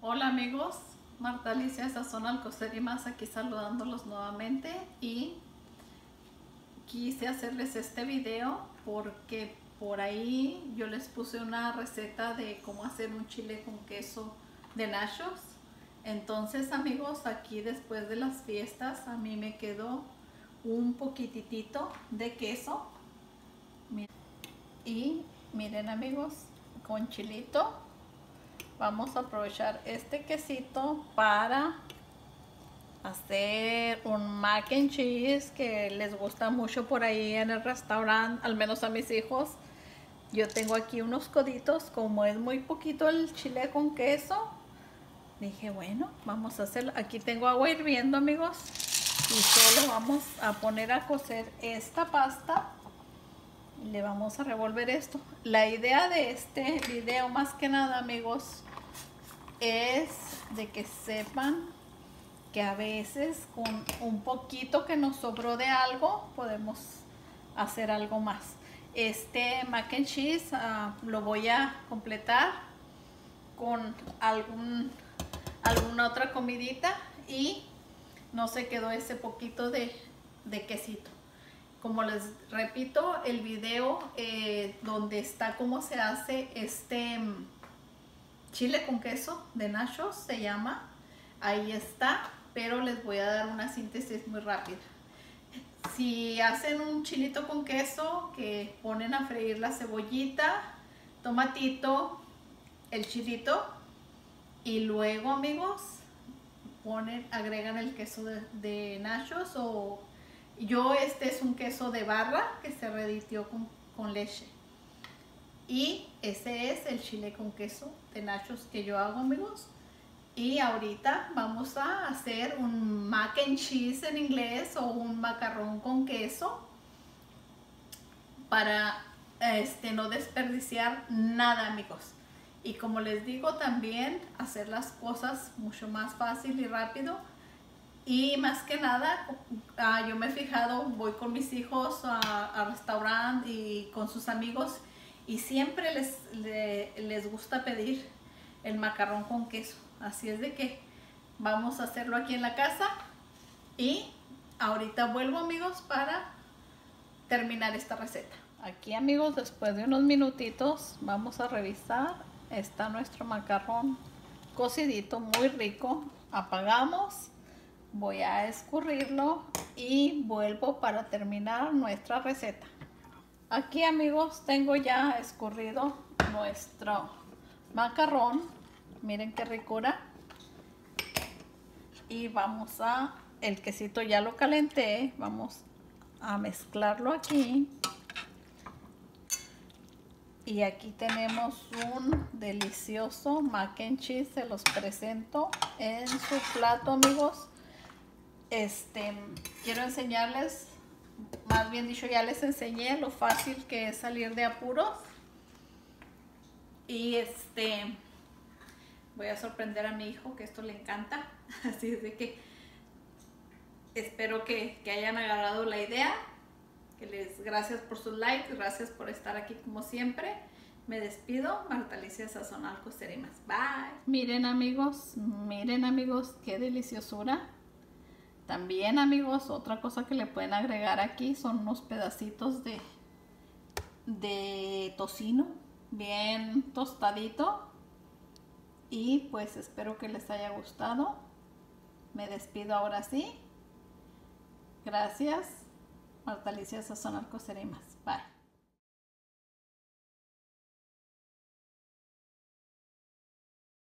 Hola amigos, Marta Alicia Sazón Alcocer y más aquí saludándolos nuevamente. Y quise hacerles este video porque por ahí yo les puse una receta de cómo hacer un chile con queso de nachos. Entonces amigos aquí después de las fiestas a mí me quedó un poquitito de queso. Y miren amigos con chilito vamos a aprovechar este quesito para hacer un mac and cheese que les gusta mucho por ahí en el restaurante, al menos a mis hijos. Yo tengo aquí unos coditos, como es muy poquito el chile con queso, dije, bueno, vamos a hacerlo. Aquí tengo agua hirviendo, amigos, y solo vamos a poner a cocer esta pasta le vamos a revolver esto. La idea de este video más que nada amigos es de que sepan que a veces con un poquito que nos sobró de algo podemos hacer algo más. Este mac and cheese uh, lo voy a completar con algún, alguna otra comidita y no se quedó ese poquito de, de quesito. Como les repito, el video eh, donde está cómo se hace este chile con queso de nachos se llama. Ahí está, pero les voy a dar una síntesis muy rápida. Si hacen un chilito con queso, que ponen a freír la cebollita, tomatito, el chilito y luego amigos ponen, agregan el queso de, nachos o yo este es un queso de barra que se reditió con, con leche. Y ese es el chile con queso de nachos que yo hago, amigos. Y ahorita vamos a hacer un mac and cheese en inglés o un macarrón con queso para este, no desperdiciar nada, amigos. Y como les digo, también hacer las cosas mucho más fácil y rápido. Y más que nada, uh, yo me he fijado, voy con mis hijos al restaurante y con sus amigos y siempre les, les gusta pedir el macarrón con queso. Así es de que vamos a hacerlo aquí en la casa y ahorita vuelvo amigos para terminar esta receta. Aquí amigos, después de unos minutitos vamos a revisar. Está nuestro macarrón cocidito, muy rico. Apagamos, voy a escurrirlo y vuelvo para terminar nuestra receta. Aquí amigos tengo ya escurrido nuestro macarrón. Miren qué ricura. Y vamos a, el quesito ya lo calenté. Vamos a mezclarlo aquí. Y aquí tenemos un delicioso mac and cheese. Se los presento en su plato amigos. Este, quiero enseñarles más bien dicho, ya les enseñé lo fácil que es salir de apuros. Y este, voy a sorprender a mi hijo, que esto le encanta. Así es de que espero que, hayan agarrado la idea. Que les gracias por sus likes, gracias por estar aquí como siempre. Me despido, Marta Alicia Sazonal Costerimas. Bye. Miren amigos, miren amigos, qué deliciosura. También amigos, otra cosa que le pueden agregar aquí son unos pedacitos de, de tocino bien tostadito. Y pues espero que les haya gustado. Me despido ahora sí. Gracias. Marta Alicia Sazón Bye.